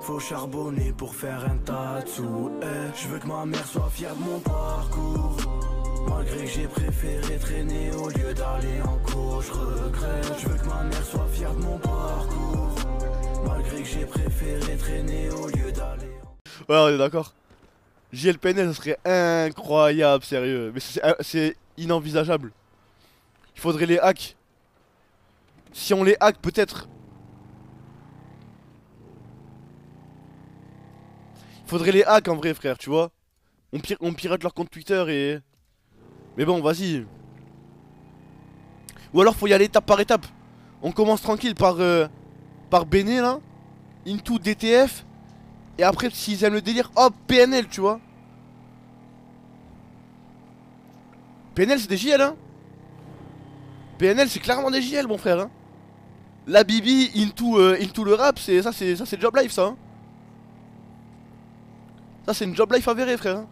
Faut charbonner pour faire un tatou. Eh, je veux que ma mère soit fière de mon parcours. Malgré que j'ai préféré traîner au lieu d'aller en cours, je regrette. Je veux que ma mère soit fière de mon parcours. Malgré que j'ai préféré traîner au lieu d'aller en Ouais, on est d'accord. JL PNL, ça serait incroyable, sérieux. Mais c'est euh, inenvisageable. Il faudrait les hack. Si on les hack, peut-être. Il faudrait les hack en vrai, frère, tu vois. On, pir- pirate leur compte Twitter et. Mais bon, vas-y. Ou alors faut y aller étape par étape. On commence tranquille par. euh, par Béné là. Into DTF. Et après, s'ils aiment le délire, hop, PNL, tu vois. PNL, c'est des JL, hein. PNL, c'est clairement des JL, mon frère. Hein. La Bibi into, euh, into le rap, c'est ça, c'est ça, c'est job life, ça. hein. Ça, c'est une job life avérée, frère. hein.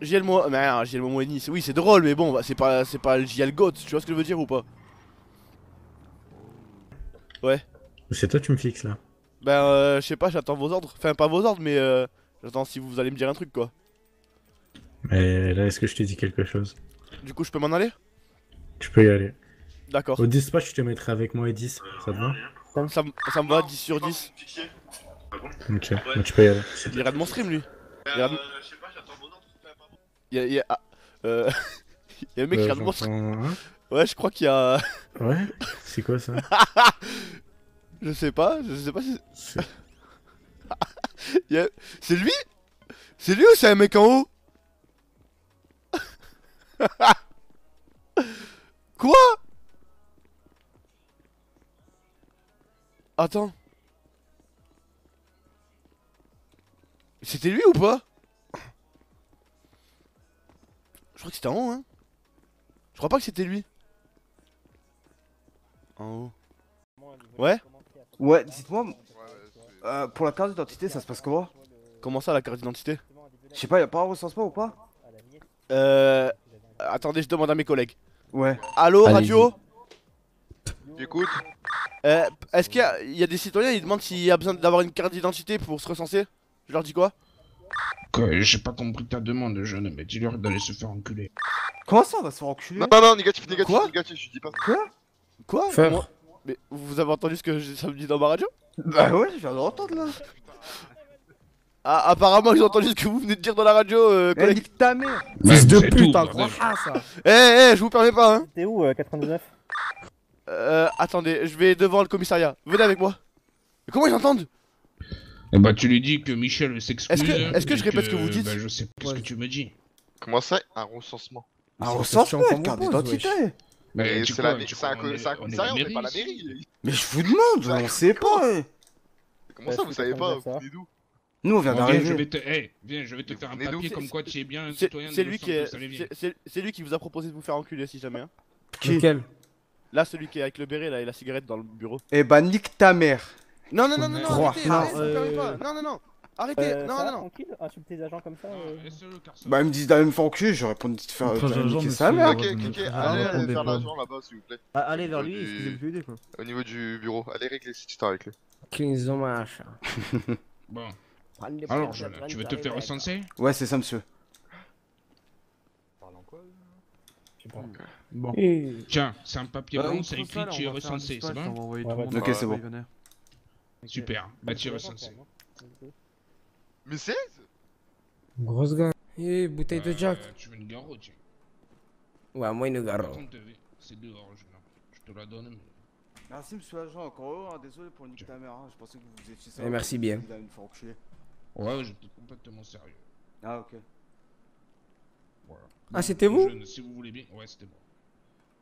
JL Mo... Mais non, JL Momoeni, c'est- oui, c'est drôle, mais bon, bah, c'est pas, c'est pas le JL GOAT, tu vois ce que je veux dire ou pas? Ouais. C'est toi, tu me fixes là. Ben, euh, je sais pas, j'attends vos ordres. Enfin, pas vos ordres, mais euh, j'attends si vous allez me dire un truc, quoi. Mais là, est-ce que je t'ai dit quelque chose? Du coup, je peux m'en aller? Tu peux y aller. D'accord. Au dispatch, je te mettrai avec moi et 10. Ça te va? Ça, me- ça me va, 10 sur 10. Ok, bah, tu peux y aller. Il regarde mon stream, lui. Il regarde... Il y a... il y a- ah, euh... il y a un mec qui Euh, regarde mon stream. Ouais, je crois qu'il y a... Ouais C'est quoi ça? Je sais pas, je sais pas si... A- C'est lui? C'est lui ou c'est un mec en haut? Quoi? Attends. C'était lui ou pas? Je crois que c'était en haut, hein. Je crois pas que c'était lui. En haut. Ouais? Ouais, dites-moi, euh, pour la carte d'identité, ça se passe comment? Comment ça la carte d'identité? Je sais pas, y'a pas un recensement ou pas? Euh... Attendez, je demande à mes collègues. Ouais. Allô, radio Écoute, Euh, Est-ce qu'il y, a- il y a des citoyens, ils demandent s'il y a besoin d'avoir une carte d'identité pour se recenser? Je leur dis quoi? Quoi, J'ai pas compris ta demande, jeune, mais dis-leur d'aller se faire enculer. Comment ça, on va se faire enculer? Non, non, non, négatif, négatif, Quoi? négatif, je dis pas. Quoi? Faire. Moi- Mais vous avez entendu ce que j'ai samedi dans ma radio? Bah ouais, je viens de l'entendre là. Ah, apparemment, ils ont entendu ce que vous venez de dire dans la radio, euh, Eh, collègue. nique ta mère Fils de pute, un bordel. gros chat, ça Eh, eh, je vous permets pas, hein T'es où, euh, 99 Euh, attendez, je vais devant le commissariat. Venez avec moi. Mais comment ils entendent? Eh bah, tu lui dis que Michel s'excuse. Est-ce que- est-ce que et je répète ce que vous dites? Bah, je sais pas qu'est-ce que tu me dis. Comment ça? Un recensement Un recensement, une carte d'identité Mais tu c'est crois- la tu c'est un co- on est- c'est un on est commissariat, on la n'est pas la mairie. Mais je vous demande, on sait pas. Comment Ouais, ça, c'est vous savez pas ça. Vous venez d'où? Nous on vient Bon, viens, je d'arriver. vais te, eh, viens, je vais te faire un papier C'est- comme quoi tu es bien un citoyen c'est de lui qui est, c'est- lui qui vous a proposé de vous faire enculer si jamais. Hein. Qui Lequel Là, celui qui est avec le béret là et la cigarette dans le bureau. Eh bah nique ta mère Non, non, non, non, non, arrêtez, Non, arrêtez, euh, pas. Non, non, non, arrêtez, Euh, non, non, va, non. tranquille Insulter des agents comme ça euh, Ah, garçon. Bah ils me disent d'aller me faire enculer, j'ai répondu de te faire agent, niquer sa mère Ok, ok, allez, pas. l'argent là-bas, s'il vous plaît. Ah, allez vers lui, niveau du- excusez-le quoi. Au niveau du bureau, allez régler cette histoire avec lui. 15 hommages. Bon, alors, jeune, tu veux te faire recenser? Ouais c'est ça monsieur. Je sais pas. Bon. Tiens, c'est un papier Euh, blanc, c'est écrit, là, tu es recensé, c'est bon ouais, monde ok, c'est bon. Super, bah tu es recensé. Mais c'est? Grosse gars. Eh, bouteille de Jack. Euh, Tu veux une garo, tiens. Ouais, moi une garo. c'est dehors, jeune. Je te la donne. Merci monsieur l'agent, encore heureux, désolé pour niquer ta mère, hein, je pensais que vous étiez ça. Eh, merci bien. Ouais, j'étais complètement sérieux. Ah ok. Voilà. Ah, c'était vous jeunes, Si vous voulez bien, ouais, c'était bon.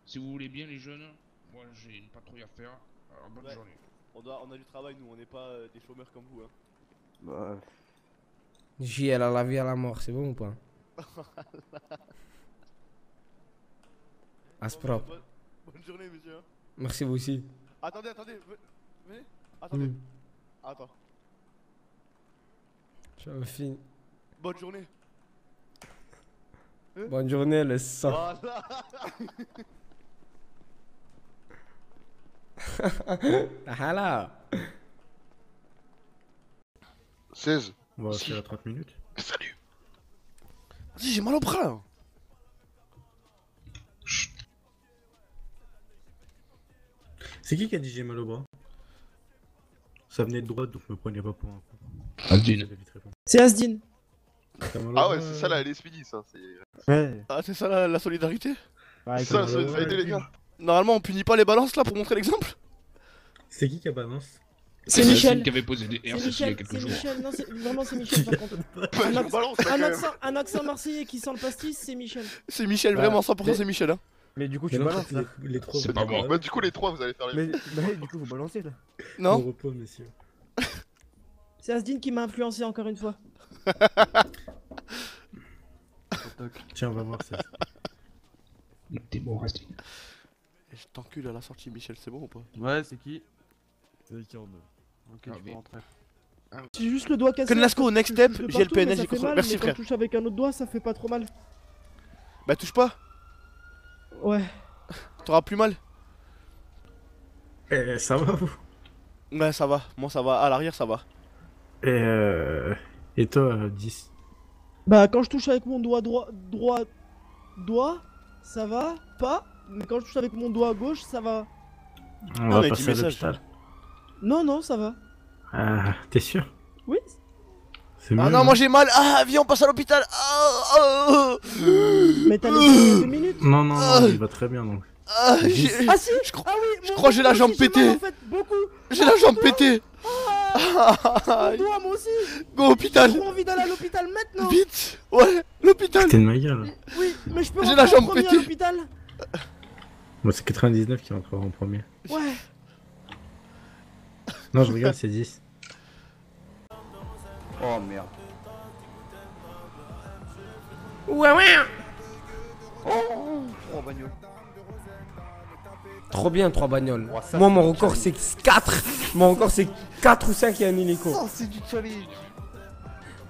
Si vous voulez bien, les jeunes, moi j'ai une patrouille à faire. Alors, bonne Ouais. journée. On, doit, on a du travail, nous, on n'est pas euh, des chômeurs comme vous. Hein. Bah, JL à la vie à la mort, c'est bon ou pas? C'est propre. Bonne, bonne journée, monsieur. hein. Merci vous aussi. Attendez, attendez, ve- venez. Attendez, Hmm. attends. Ciao, fille. Bonne journée. Bonne journée, le sang. Voilà. Ah là 16. On va faire à 30 minutes. Salut. Vas-y, j'ai mal au bras. là. C'est qui qui a dit j'ai mal au bras? Ça venait de droite, donc me prenez pas pour un con. Asdin. C'est Asdin. Ah ouais, c'est ça la LSPD, ça. C'est Ouais. Ah, c'est ça la, la solidarité Ouais, ça, va aider les gars. Normalement, on punit pas les balances là pour montrer l'exemple C'est qui qui a balance C'est Michel. qui avait posé des C'est R ceci il y a Michel, quelques c'est jours. Michel, non, c'est vraiment c'est Michel par contre. Un je accent- balance là, quand Un même. accent, un accent marseillais qui sent le pastis, c'est Michel. C'est Michel, Bah, vraiment 100% mais- c'est Michel. Hein. Mais du coup, Mais non, les, les trois. C'est pas moi. Bah, du coup, les trois, vous allez faire les. Mais bah, du coup, vous balancez là. Au Non repos, messieurs. C'est Asdin qui m'a influencé encore une fois. Tiens, on va voir ça. T'es mort, Asdin. Je t'encule à la sortie, Michel, c'est bon ou pas Ouais, c'est qui C'est 42. Ok, Ah, tu mais- peux rentrer. J'ai juste le doigt cassé. Lasco, next step, j'ai le j'ai contrôle. mal, Merci mais quand frère. je touche avec un autre doigt, ça fait pas trop mal. Bah touche pas, Ouais. t'auras plus mal. Eh, ça va vous? Ouais, ça va, moi ça va, à l'arrière ça va. Et, euh... Et toi, euh, 10 Bah, quand je touche avec mon doigt droit, droit, doigt, ça va pas. Mais quand je touche avec mon doigt gauche, ça va. On va passer à l'hôpital. Non, non, ça va. Ah, t'es sûr? Oui. C'est Ah non, moi j'ai mal, ah viens on passe à l'hôpital. Ah, ah, Mais t'as laissé deux minutes. Non, non, Ah. non, il va très bien donc. ah, j'ai- Ah si Je crois- Ah oui je moi- crois que j'ai la jambe j'ai pétée. j'ai la jambe pétée. Doigt, moi aussi Go hôpital, J'ai trop envie d'aller à l'hôpital maintenant vite. Ouais, l'hôpital. T'es de ma gueule. Oui, mais je peux J'ai rentrer la en jambe premier à l'hôpital Moi, c'est 99 qui rentrera en premier. Ouais Non, je regarde, c'est 10. Oh merde. Ouais, ouais Oh bagnole. Trop bien, trois bagnoles. Oh, ça, Moi, mon record, c'est 4. Mon record, c'est 4 ou 5 et un hélico. Oh, c'est du challenge.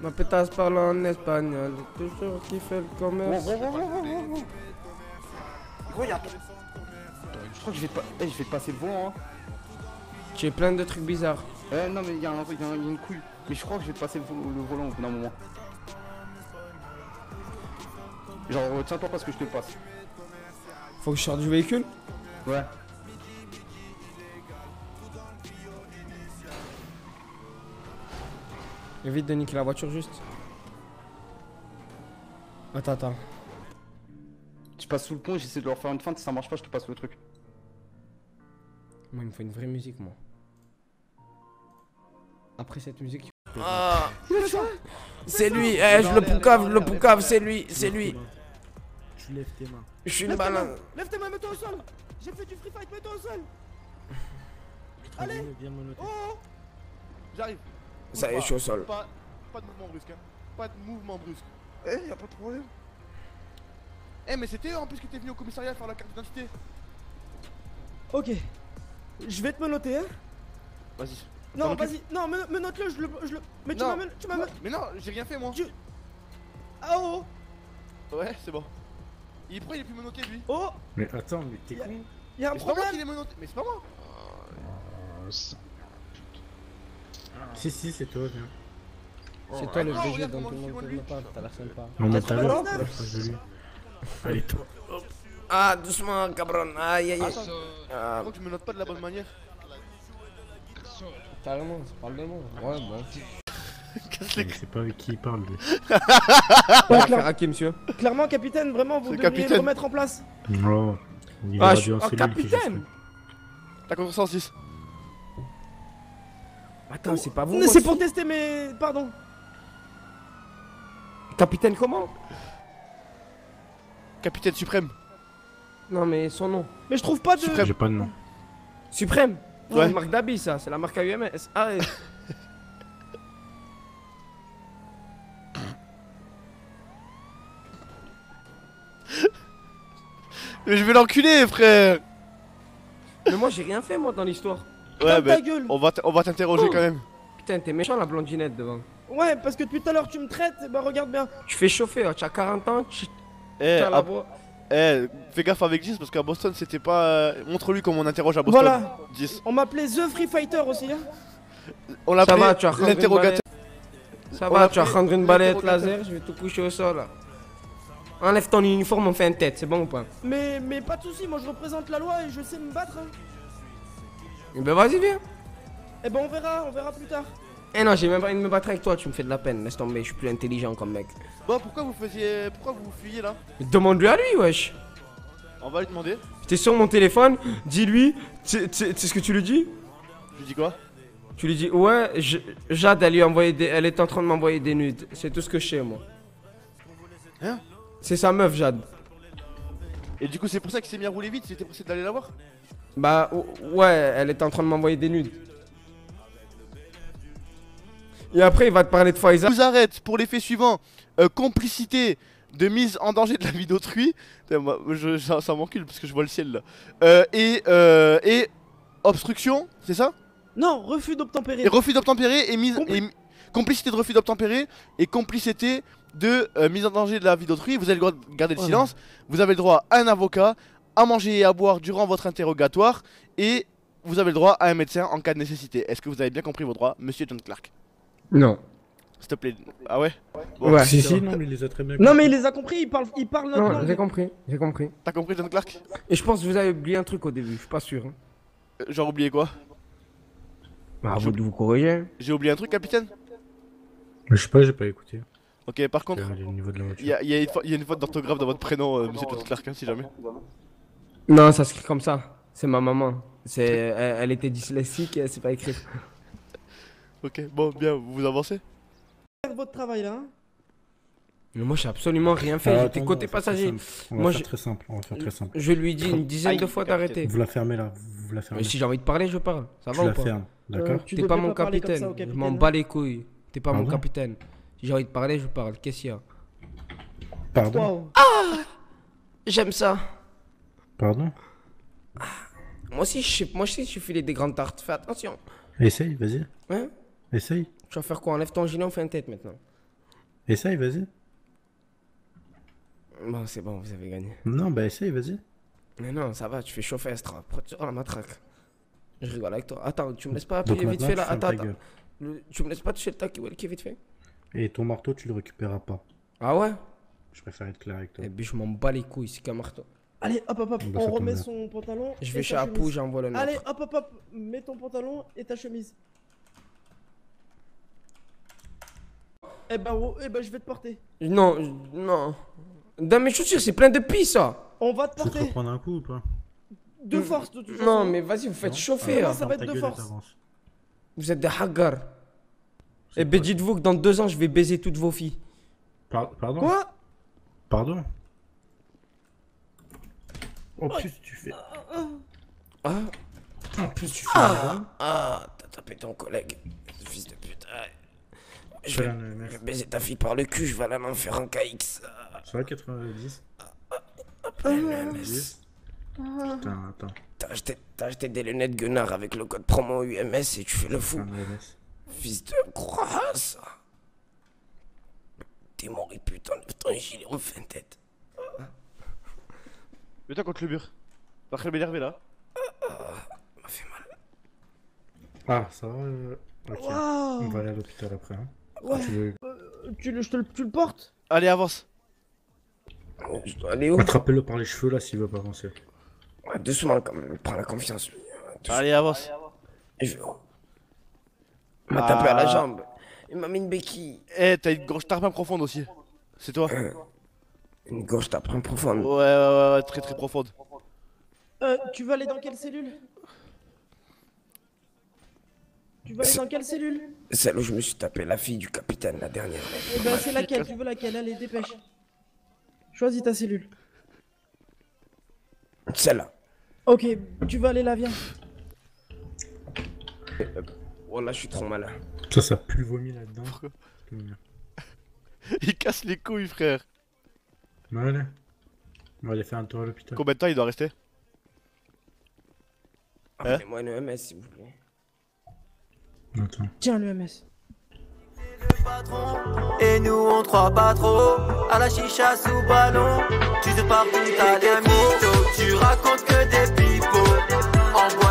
Ma pétasse parle en espagnol. Toujours qui fait le commerce. Regarde. Je crois que je vais, pas... eh, je vais te passer le volant. Hein. Tu es plein de trucs bizarres. Eh, non, mais il y, a y y une couille. Mais je crois que je vais te passer le, vo- le volant au bout d'un moment. Genre, tiens-toi parce que je te le passe. Faut que je sorte du véhicule Ouais. Évite de niquer la voiture juste. Attends, attends. Tu passes sous le pont, j'essaie de leur faire une feinte. Si ça marche pas, je te passe le truc. Moi, il me faut une vraie musique, moi. Après cette musique. Ah, C'est lui, eh, je le poucave, le poucave, c'est lui, c'est lui. Tu lèves tes mains. Je suis une Lève tes banane. mains Lève tes mains, mets-toi au sol J'ai fait du free fight, mets-toi au sol Allez. Noter. Oh j'arrive. Ça y est, je suis au sol. Pas, pas de mouvement brusque, hein. Pas de mouvement brusque. Eh, y'a pas de problème. Eh, mais c'était eux en plus qui étaient venus au commissariat faire la carte d'identité. Ok. Je vais te me noter, hein Vas-y. Non, vas-y, non, me, me note-le, je le, je le... Mais tu Non. m'as tu Mais non, j'ai rien fait moi. Tu- Ah oh Ouais, c'est bon. Il, pourquoi il est plus menotté lui Oh Mais attends, mais t'es con Y'a un Mais c'est pas moi problème qui. Mais c'est pas moi. Ça. Si, si, c'est toi, viens. C'est toi le Oh, VG regarde dont comment tout le je monde t'as l'air sympa. On met ta 99. l'heure, de lui. Allez, toi. Ah, doucement, cabron. Aïe, aïe, aïe. Attends. Ah, Pourquoi tu me notes pas de la bonne manière Ça, carrément, ça parle de moi. Ouais, bon. Mais c'est pas avec qui il parle, lui. On va clair- faire hacker, monsieur. Clairement, capitaine, vraiment, vous C'est devriez capitaine. le remettre en place Non. Il Ah, va je suis en un cellule, qui gère capitaine T'as contre 106. Attends, c'est pas vous. C'est moi, pour tester mes... Pardon Capitaine comment? Capitaine suprême. Non, mais son nom. Mais je trouve pas de... Suprême. J'ai pas de nom. Suprême Ouais. C'est une marque d'habits, ça. C'est la marque AUMS. Ah, ouais. Mais je vais l'enculer, frère. mais moi, j'ai rien fait, moi, dans l'histoire. Ouais, Ferme ta bah, gueule on va t- on va t'interroger Oh. quand même. Putain, t'es méchant, la blondinette devant. Ouais, parce que depuis tout à l'heure, tu me traites, bah regarde bien Tu fais chauffer, hein. tu as 40 ans, tu Eh, Tiens, la à- voix. eh, fais gaffe avec 10 parce qu'à Boston c'était pas. euh, Montre-lui comment on interroge à Boston. Voilà. 10. On m'appelait The Free Fighter aussi, hein. On Ça tu une l'interrogateur. Ça On va, tu vas l'appelait prendre une balette l'interrogateur. laser, je vais te coucher au sol là. Enlève ton uniforme, on fait une tête, c'est bon ou pas Mais, mais pas de soucis, moi je représente la loi et je sais me battre. Hein. Eh Ben vas-y, viens. Eh ben on verra, on verra plus tard. Eh non, j'ai même pas envie de me battre avec toi, tu me fais de la peine, laisse tomber, je suis plus intelligent comme mec. Bon, pourquoi vous faisiez. Pourquoi vous fuyez là? Demande-lui à lui, wesh. On va lui demander. T'es sur mon téléphone, dis-lui, tu tu- tu sais ce que tu lui dis? Je lui dis quoi? Tu lui dis, ouais, je- Jade, elle, lui a envoyé des... elle est en train de m'envoyer des nudes. C'est tout ce que je sais, moi. Hein? C'est sa meuf, Jade. Et du coup, c'est pour ça qu'il s'est mis à rouler vite, c'était pressé d'aller la voir Bah, ou- ouais, elle est en train de m'envoyer des nudes. Et après, il va te parler de Faiza. Je vous arrête pour les faits suivants Euh, complicité de mise en danger de la vie d'autrui. Ça ça m'encule parce que je vois le ciel là. Euh, et, euh, et obstruction, c'est ça? Non, refus d'obtempérer. Et refus d'obtempérer et mise. Et complicité de refus d'obtempérer et complicité de euh, mise en danger de la vie d'autrui. Vous avez le droit de garder le Voilà. silence. Vous avez le droit à un avocat, à manger et à boire durant votre interrogatoire. Et vous avez le droit à un médecin en cas de nécessité. Est-ce que vous avez bien compris vos droits, monsieur John Clark? Non. S'il te plaît. Ah ouais? Bon, Ouais. Si, si, non, mais il les a très bien Non compris. mais il les a compris, il parle, il parle notre Non, j'ai compris, j'ai compris. T'as compris John Clark? Et je pense que vous avez oublié un truc au début, je suis pas sûr. hein. Euh, Genre oublié quoi? Bah, à vous de vous corriger. J'ai oublié un truc, capitaine? Je sais pas, j'ai pas écouté. Ok, par contre, il y a, il y a une fa- il y a une faute d'orthographe dans votre prénom, euh, monsieur John Clark, hein, si jamais. Non, ça s'écrit comme ça. C'est ma maman. C'est, elle, elle était dyslexique et elle sait pas écrire. Ok, bon, bien, vous avancez Faire votre travail là. hein. Mais moi, j'ai absolument rien fait. J'étais attends, côté passager. On va Moi, faire j'ai- très simple. On va faire très simple. Je lui dis une dizaine de fois d'arrêter. Vous la fermez là. Vous la fermez. Mais si j'ai envie de parler, je parle. Ça tu va ou la pas fermes. D'accord Euh, tu T'es pas mon capitaine. au Je capitaine, m'en hein. bats les couilles. T'es pas mon Pardon capitaine. Si j'ai envie de parler, je parle. Qu'est-ce qu'il y a Pardon Waouh. J'aime ça. Pardon Moi aussi, je sais, moi aussi, je suis filé des grandes tartes. Fais attention. Essaye, vas-y. Hein Essaye. Tu vas faire quoi? Enlève ton gilet, on fait une tête maintenant. Essaye, vas-y. Bon, c'est bon, vous avez gagné. Non, bah essaye, vas-y. Mais non, ça va, tu fais chauffer Astra. Sors la matraque Je rigole avec toi. Attends, tu me laisses pas appuyer vite fait là Attends, attends. Le- Tu me laisses pas toucher le tac qui vite fait Et ton marteau, tu le récupéreras pas. Ah ouais? Je préfère être clair avec toi. Eh bien, je m'en bats les couilles, c'est qu'un marteau. Allez, hop, hop, hop. Bah, ça on tombe remet bien. son pantalon. Je et vais chez Apu, chemise. j'envoie le nôtre. Allez, hop, hop, hop. Mets ton pantalon et ta chemise. Eh ben, oh, eh ben, je vais te porter. Non, je- non. Dans mes chaussures, c'est plein de pis ça. On va te Tu veux te porter. reprendre un coup ou pas? De force, de toute façon. Non, mais vas-y, vous faites Non chauffer Ah, là. non, ça va être de force. Vous êtes des haggars. C'est Eh ben, dites-vous que dans deux ans, je vais baiser toutes vos filles. Par- Pardon? Quoi? Pardon? Oh, plus tu fais. Ah En plus tu fais. Ah, ah t'as tapé ton collègue. Fils de pute. Ah. Je vais, je baiser ta fille par le cul, je vais aller en faire un KX. Va 90 UMS. Putain, attends. T'as acheté, t'as acheté des lunettes Gunnar avec le code promo UMS et tu fais le fou. EMS. Fils de grosse. T'es mort et putain, lève ton gilet, on fait une tête. Mets-toi contre le mur. En train de m'énerver là. m'a fait mal. Ah, ça va euh, Ok. On va aller à l'hôpital après. Hein. Ouais. Tu veux Tu le, je te le- tu le portes? Allez, avance. Je dois aller où? Attraper-le par les cheveux là s'il veut pas avancer. Ouais, Doucement quand même, prends la confiance. lui. Doucement. Allez, avance. Et je- Il m'a tapé à la jambe. Il m'a mis une béquille. Eh, t'as une gorge tarpin profonde aussi. C'est toi. Ouais, Une gauche tape en profonde. ouais, ouais, ouais, très très profonde. Euh, tu vas aller dans quelle cellule? Tu vas aller dans quelle celle Celle où je me suis tapé la fille du capitaine, la dernière. Eh ben, c'est laquelle? Tu veux laquelle? Allez, dépêche. Choisis ta cellule. Celle-là. Ok, tu vas aller là, viens. Oh là, je suis trop malin. Ça, ça pue le vomi là-dedans. Hum. Il casse les couilles, frère. Allez. On va aller faire un tour à l'hôpital. Combien de temps il doit rester? Hein? Appelez-moi une EMS, s'il vous plaît. Attends. Tiens, l'EMS. Et nous on croit pas trop à la chicha sous ballon. Tu te t'as des mythos. Tu racontes que des pipeaux.